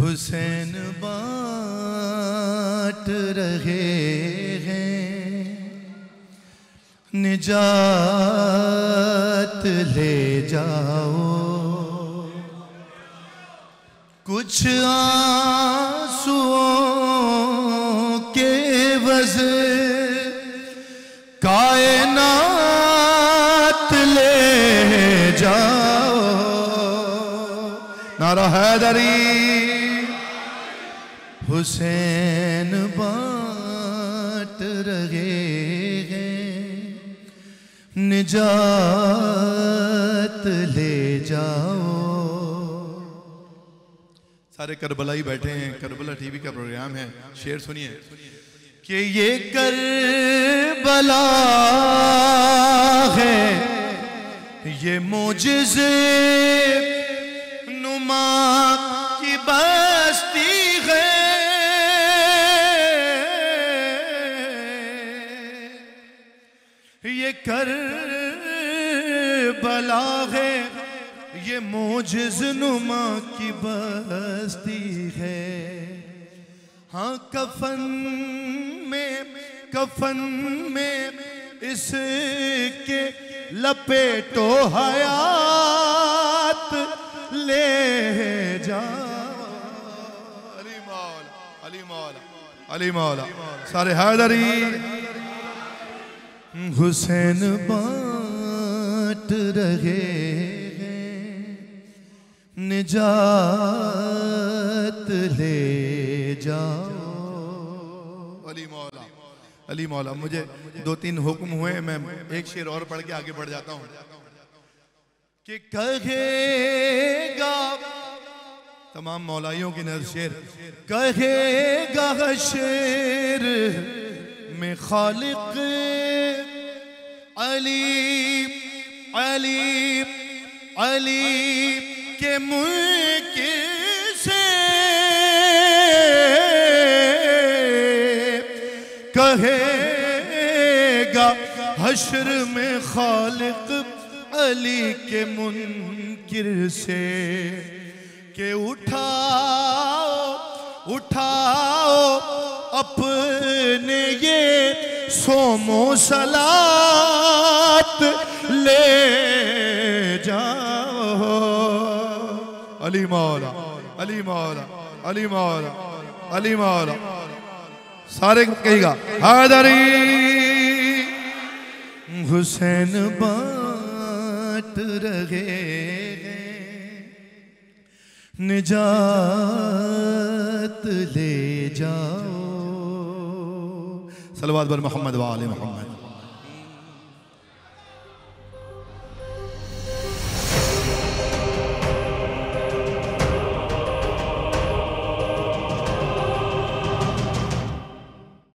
हुसैन बांट रहे हैं। निजात ले जाओ। कुछ आंसुओं के वज कायनात ले जाओ। नारा हैदरी। हुसैन बांट रहे हैं। निजात ले जाओ। सारे करबलाई बैठे हैं। करबला टीवी का प्रोग्राम है। शेर सुनिए। कि ये करबला है। ये मोजिज़े नुमा की बस्ती कर बला है। ये मोजिज नुमा की बस्ती है। हाँ कफन में कफन में इसके लपेटो हयात ले जाओ अली मौला अली मौला अली मौला, सारे हैदरी। हुसैन बांट रहे निजात ले जाओ। अली मौला अली मौला, मुझे दो तीन हुक्म हुए, मैं एक शेर और पढ़ के आगे बढ़ जाता हूँ। कि कहेगा, तमाम मौलाइयों की नज़र शेर, कहेगा शेर, में खालिक अली अली अली के मुल्क से। कहेगा हशर में खालिक अली के मुनकिर से के उठाओ उठाओ अपने ये सोमो सलात ले जाओ। अली मौला अली मौला अली मौला अली मौला। सारे कहेगा, हैदरी हुसैन बांट रहे निजात ले जाओ। सलवात बर मोहम्मद वाले मोहम्मद